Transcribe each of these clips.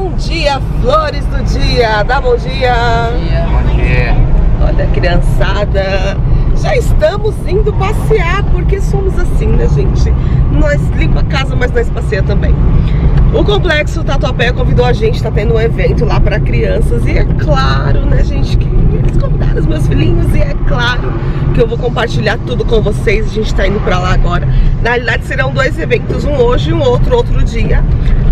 Bom dia, flores do dia. Dá bom dia. Bom dia. Olha, criançada. Já estamos indo passear, porque somos assim, né, gente? Nós limpa a casa, mas nós passeia também. O Complexo Tatuapé convidou a gente, tá tendo um evento lá para crianças e é claro, né, gente, que eles convidaram os meus filhinhos e é claro que eu vou compartilhar tudo com vocês. A gente tá indo para lá agora. Na realidade serão dois eventos, um hoje e um outro outro dia.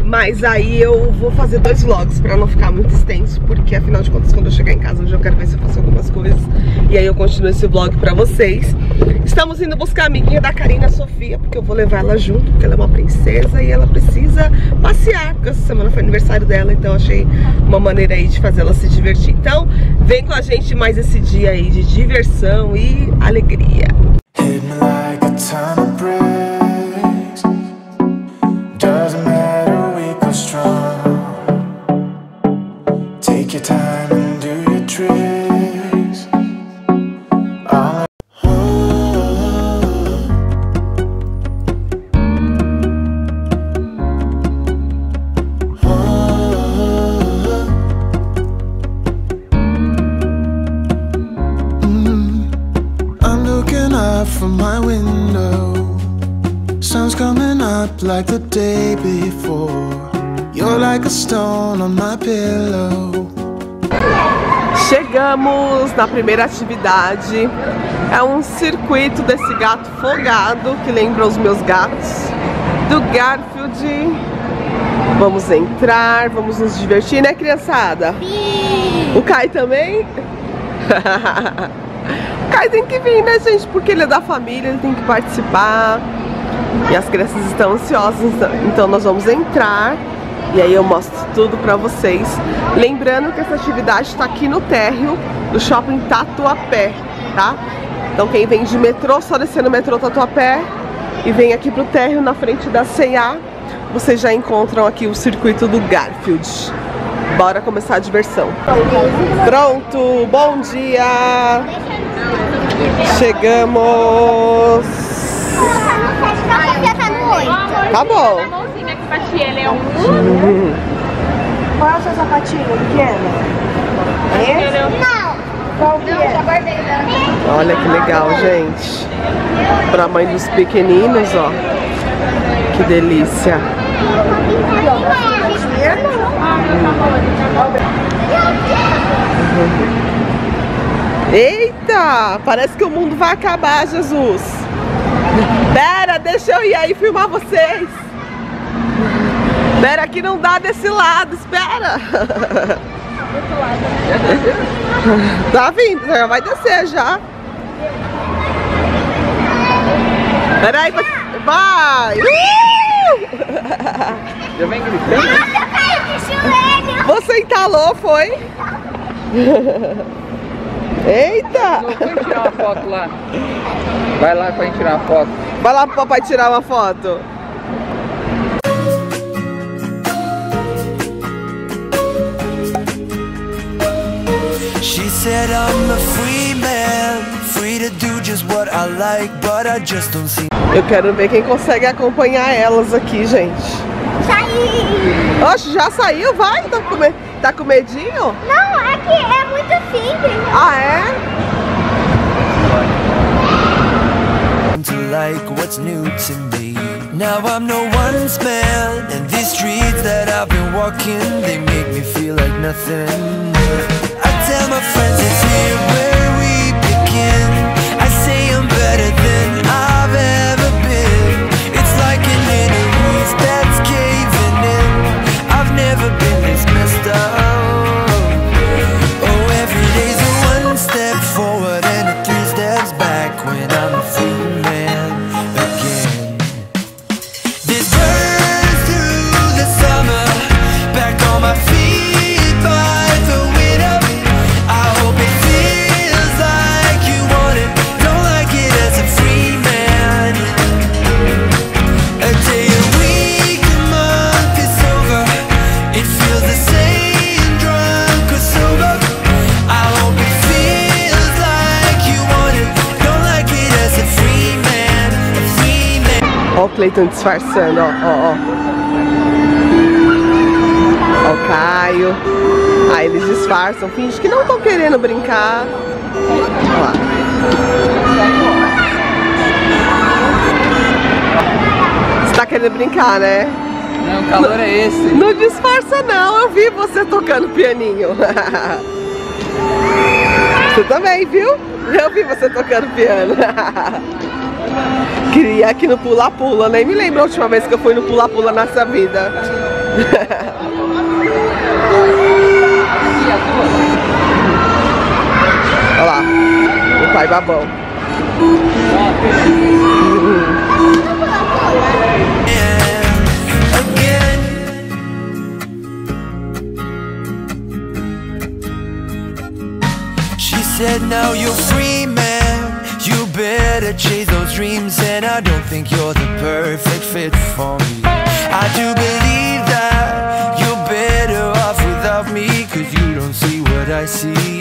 Mas aí eu vou fazer dois vlogs pra não ficar muito extenso, porque afinal de contas quando eu chegar em casa hoje eu quero ver se eu faço algumas coisas. E aí eu continuo esse vlog pra vocês. Estamos indo buscar a amiguinha da Karina Sofia, porque eu vou levar ela junto, porque ela é uma princesa e ela precisa passear, porque essa semana foi aniversário dela, então achei uma maneira aí de fazer ela se divertir. Então vem com a gente mais esse dia aí de diversão e alegria. Hit me like a Take your time and do your tricks. Chegamos na primeira atividade. É um circuito desse gato folgado que lembra os meus gatos do Garfield. Vamos entrar, vamos nos divertir, né, criançada? O Kai também? o Kai tem que vir, né, gente? Porque ele é da família, ele tem que participar. E as crianças estão ansiosas, então nós vamos entrar e aí eu mostro tudo pra vocês. Lembrando que essa atividade está aqui no térreo do Shopping Tatuapé, tá? Então quem vem de metrô, só descer no metrô Tatuapé e vem aqui pro térreo na frente da C&A, vocês já encontram aqui o circuito do Garfield. Bora começar a diversão. Pronto, bom dia! Chegamos! Tá bom. Ele é um. Qual é o seu sapatinho pequeno? É um. Qual que é? Olha que legal, gente. Pra mãe dos pequeninos, ó. Que delícia. Eita! Parece que o mundo vai acabar, Jesus. Pera, deixa eu ir aí filmar vocês. Pera, que não dá desse lado, espera. Tá vindo, já vai descer já. Peraí, vai! vai. Uh! Já vem gritando? Você entalou, foi? Eita! Foi tirar uma foto lá. Vai lá pra gente tirar uma foto. Vai lá pro papai tirar uma foto. She said I'm a free man, free to do just what I like, but I just don't see. Eu quero ver quem consegue acompanhar elas aqui, gente. Saí! Oxe, já saiu? Vai? Tá com, me- tá com medinho? Não, é que é muito simples. Ah, é? to like what's new to me. Now I'm no one's man, and these streets that I've been walking, they make me feel like nothing. friends. Cleiton disfarçando, ó, ó, ó. Ó o disfarçam, fingem que não estão querendo brincar. Olha lá. Você tá querendo brincar, né? Não, o calor é esse. Não disfarça não, eu vi você tocando pianinho. Você também, viu? Eu vi você tocando piano. Queria aqui no pula-pula, nem me lembro a última vez que eu fui no pula-pula nessa vida. Olha lá, o pai babão. She said, Now you're free, man. Better chase those dreams, and I don't think you're the perfect fit for me. I do believe that you're better off without me, cause you don't see what I see.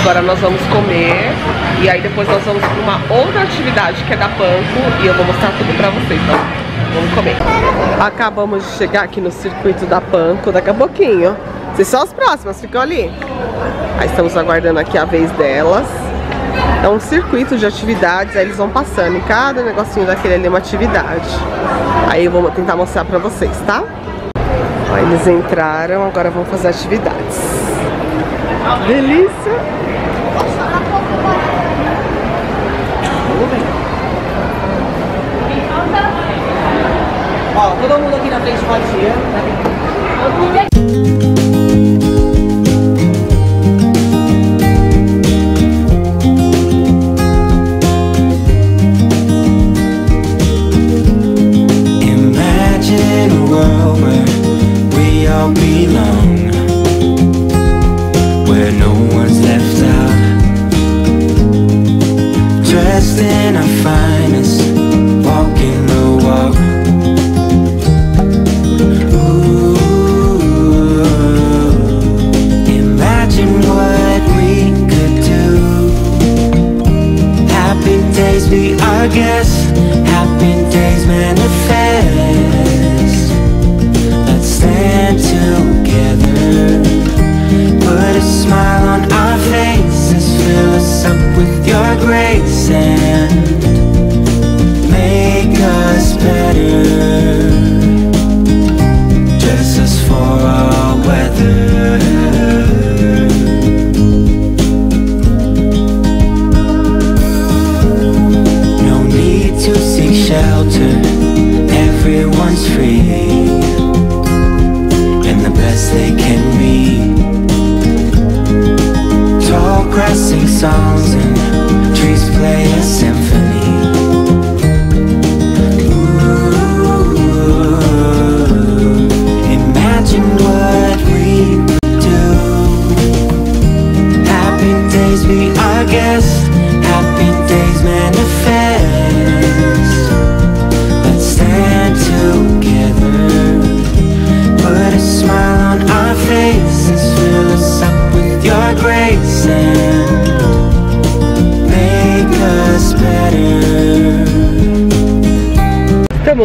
Agora nós vamos comer e aí depois nós vamos para uma outra atividade que é da Panco e eu vou mostrar tudo pra vocês, então vamos comer. Acabamos de chegar aqui no circuito da Panco daqui a pouquinho. Vocês são as próximas, ficam ali. Aí estamos aguardando aqui a vez delas. É um circuito de atividades, aí eles vão passando e cada negocinho daquele ali é uma atividade. Aí eu vou tentar mostrar pra vocês, tá? Ó, eles entraram, agora vão fazer atividades. Delícia! Ó, todo mundo aqui na frente pode ir. I guess.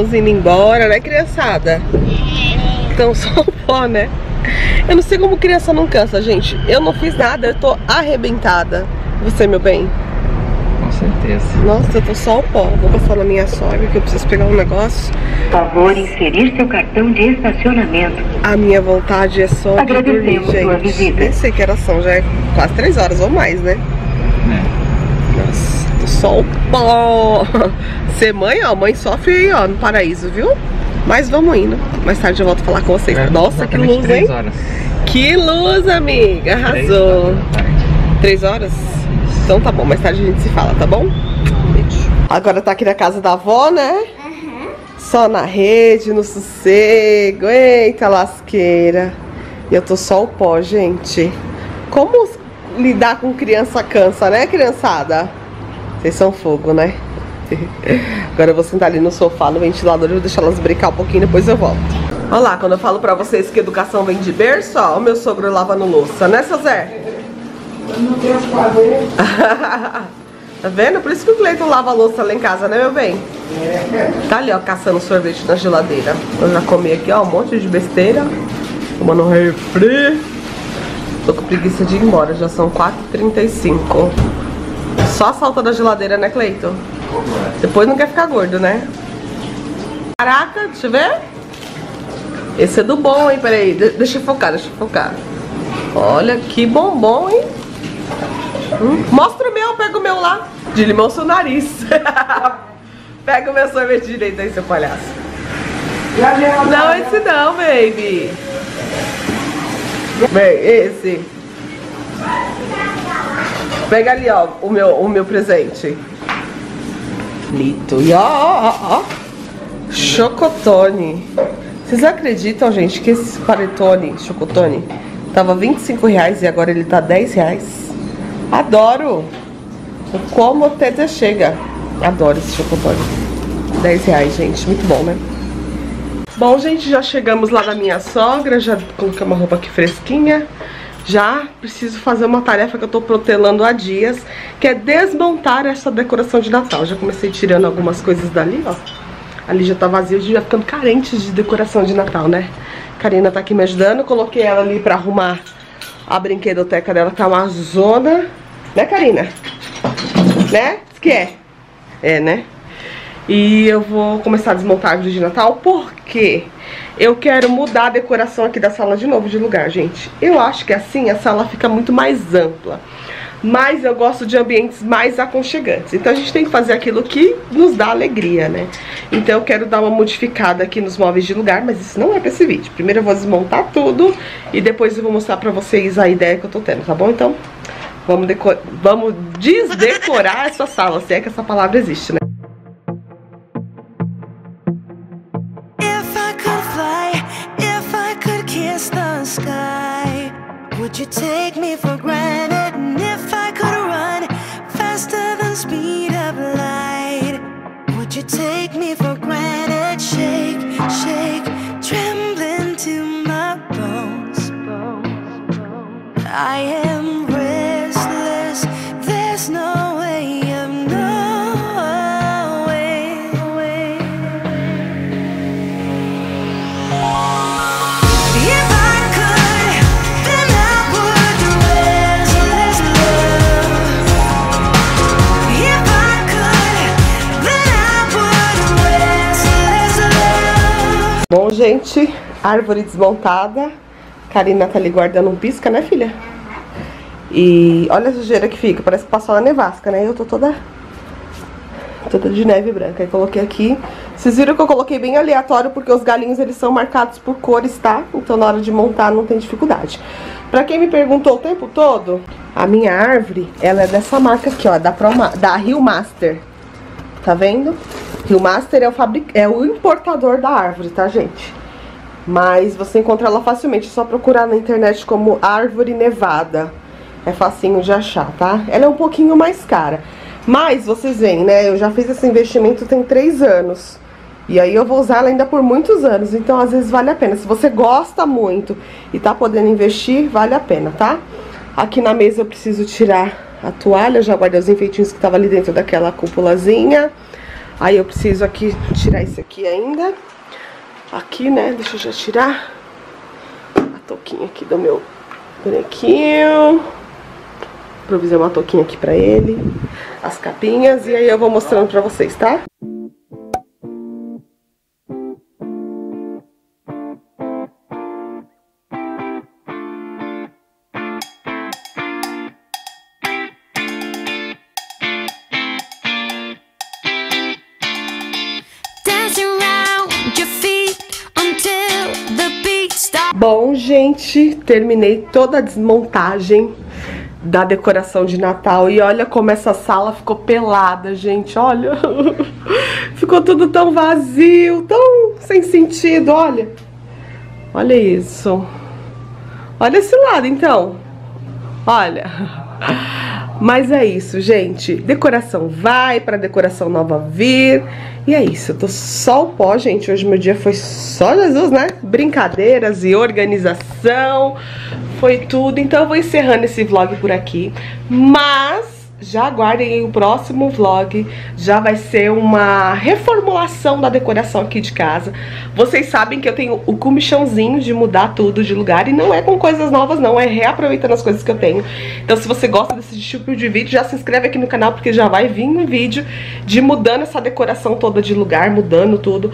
Estamos indo embora, né, criançada? Então só o pó, né? Eu não sei como criança não cansa, gente. Eu não fiz nada, eu tô arrebentada. Você, meu bem? Com certeza. Nossa, eu tô só o pó. Vou passar na minha sogra que eu preciso pegar um negócio. Favor inserir seu cartão de estacionamento. A minha vontade é só de dormir, Agradecemos sua gente. visita. Nem sei que horas são, já é quase três horas ou mais, né? É. Nossa, o pó. Ser mãe, ó, mãe sofre aí, ó, no paraíso, viu? Mas vamos indo. Mais tarde eu volto a falar com vocês. É, Nossa, que luz, hein? horas. Que luz, amiga. Três Arrasou. Três horas? Então tá bom, mais tarde a gente se fala, tá bom? Beijo. Agora tá aqui na casa da avó, né? Só na rede, no sossego. Eita lasqueira. E eu tô só o pó, gente. Como lidar com criança cansa, né, criançada? Vocês são fogo, né? Agora eu vou sentar ali no sofá, no ventilador, e vou deixar elas brincar um pouquinho, depois eu volto. Olha lá, quando eu falo pra vocês que educação vem de berço, ó, o meu sogro lavando louça, né, seu Zé? Eu não tenho fazer. tá vendo? Por isso que o Cleiton lava louça lá em casa, né, meu bem? Tá ali, ó, caçando sorvete na geladeira. Eu já comi aqui, ó, um monte de besteira. Tomando refri. Tô com preguiça de ir embora, já são 4h35. Só a salta da geladeira, né, Cleiton? Depois não quer ficar gordo, né? Caraca, deixa eu ver. Esse é do bom, hein? Peraí, de deixa eu focar, deixa eu focar. Olha que bombom, hein? Hum, mostra o meu, pega o meu lá. De limão seu nariz. pega o meu sorvete direito aí, seu palhaço. Não, esse não, baby. Bem, esse. Pega ali, ó, o meu, o meu presente. Lito. E ó, ó, ó. Chocotone. Vocês acreditam, gente, que esse panetone, chocotone, tava 25 reais e agora ele tá 10 reais? Adoro! Eu como até chega. Adoro esse chocotone. 10 reais, gente. Muito bom, né? Bom, gente, já chegamos lá na minha sogra. Já coloquei uma roupa aqui fresquinha. Já preciso fazer uma tarefa que eu tô protelando há dias, que é desmontar essa decoração de Natal. Já comecei tirando algumas coisas dali, ó. Ali já tá vazio, vai ficando carente de decoração de Natal, né? Karina tá aqui me ajudando, coloquei ela ali pra arrumar a brinquedoteca dela, tá uma zona. Né, Karina? Né? Que é. É, né? E eu vou começar a desmontar a árvore de Natal, porque eu quero mudar a decoração aqui da sala de novo de lugar, gente. Eu acho que assim a sala fica muito mais ampla mas eu gosto de ambientes mais aconchegantes. Então a gente tem que fazer aquilo que nos dá alegria, né? Então eu quero dar uma modificada aqui nos móveis de lugar, mas isso não é pra esse vídeo. Primeiro eu vou desmontar tudo e depois eu vou mostrar pra vocês a ideia que eu tô tendo, tá bom? Então vamos, vamos desdecorar essa sala, se é que essa palavra existe, né? Would you take me for granted? And if I could run faster than speed of light, would you take me gente, árvore desmontada. Karina tá ali guardando um pisca, né, filha? E olha a sujeira que fica, parece que passou uma nevasca, né? Eu tô toda toda de neve branca. Aí coloquei aqui. Vocês viram que eu coloquei bem aleatório porque os galinhos eles são marcados por cores, tá? Então na hora de montar não tem dificuldade. Pra quem me perguntou o tempo todo, a minha árvore, ela é dessa marca aqui, ó, da, Proma, da Rio Master. Tá vendo? Rio Master é o, fabric... é o importador da árvore, tá, gente? Mas você encontra ela facilmente, é só procurar na internet como árvore nevada. É facinho de achar, tá? Ela é um pouquinho mais cara. Mas vocês veem, né? Eu já fiz esse investimento tem três anos. E aí eu vou usar ela ainda por muitos anos. Então, às vezes, vale a pena. Se você gosta muito e tá podendo investir, vale a pena, tá? Aqui na mesa eu preciso tirar a toalha. Já guardei os enfeitinhos que tava ali dentro daquela cúpulazinha. Aí eu preciso aqui tirar isso aqui ainda. Aqui, né? Deixa eu já tirar a touquinha aqui do meu bonequinho. Improvisei uma touquinha aqui pra ele. As capinhas. E aí eu vou mostrando pra vocês, tá? Dance stops. Bom, gente, terminei toda a desmontagem da decoração de Natal. E olha como essa sala ficou pelada, gente. Olha. ficou tudo tão vazio, tão sem sentido, olha. Olha isso. Olha esse lado, então. Olha. Mas é isso, gente. Decoração vai, para decoração nova vir. E é isso, eu tô só o pó, gente. Hoje meu dia foi só Jesus, né? Brincadeiras e organização. Foi tudo. Então eu vou encerrando esse vlog por aqui. Mas já aguardem o próximo vlog, já vai ser uma reformulação da decoração aqui de casa. Vocês sabem que eu tenho o comichãozinho de mudar tudo de lugar e não é com coisas novas não, é reaproveitando as coisas que eu tenho. Então se você gosta desse tipo de vídeo, já se inscreve aqui no canal porque já vai vir um vídeo de mudando essa decoração toda de lugar, mudando tudo.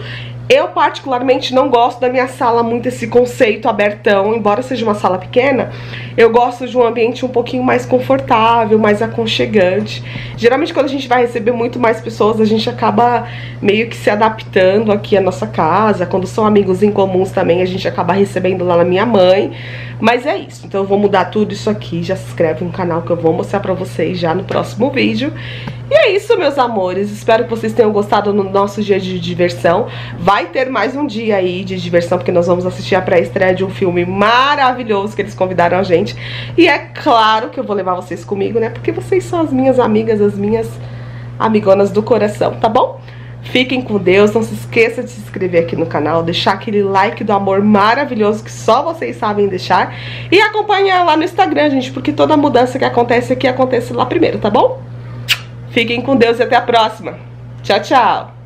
Eu particularmente não gosto da minha sala muito esse conceito abertão, embora seja uma sala pequena, eu gosto de um ambiente um pouquinho mais confortável, mais aconchegante. Geralmente quando a gente vai receber muito mais pessoas, a gente acaba meio que se adaptando aqui à nossa casa, quando são amigos em comuns também, a gente acaba recebendo lá na minha mãe. Mas é isso, então eu vou mudar tudo isso aqui, já se inscreve no canal que eu vou mostrar pra vocês já no próximo vídeo. E é isso, meus amores. Espero que vocês tenham gostado no nosso dia de diversão. Vai ter mais um dia aí de diversão, porque nós vamos assistir a pré-estreia de um filme maravilhoso que eles convidaram a gente. E é claro que eu vou levar vocês comigo, né? Porque vocês são as minhas amigas, as minhas amigonas do coração, tá bom? Fiquem com Deus, não se esqueça de se inscrever aqui no canal, deixar aquele like do amor maravilhoso que só vocês sabem deixar e acompanhar lá no Instagram, gente, porque toda mudança que acontece aqui acontece lá primeiro, tá bom? Fiquem com Deus e até a próxima. Tchau, tchau.